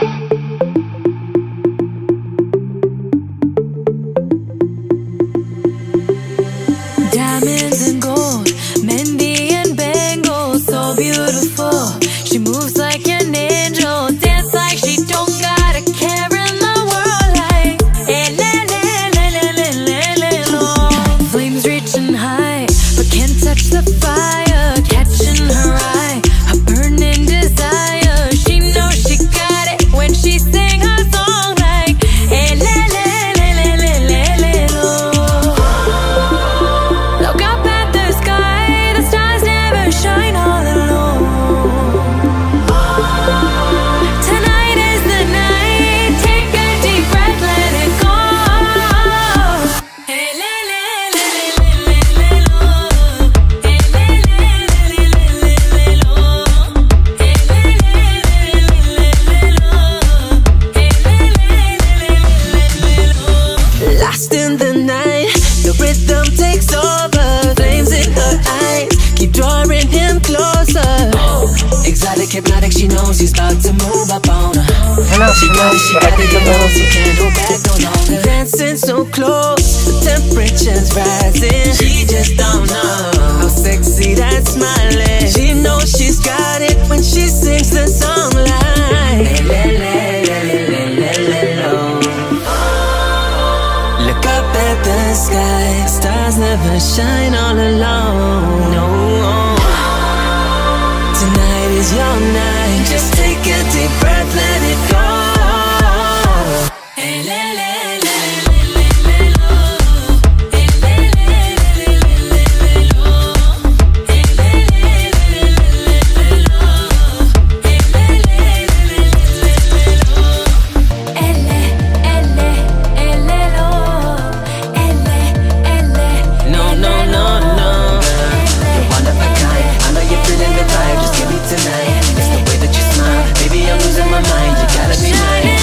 you She got it, she got it, she can't go back no longer. Dancing so close, the temperature's rising. She just don't know how sexy that smile is. She knows she's got it when she sings the song like. Le, le, Look up at the sky, stars never shine all alone. No. tonight. It's the way that you smile. Baby, I'm losing my mind. You gotta be mine.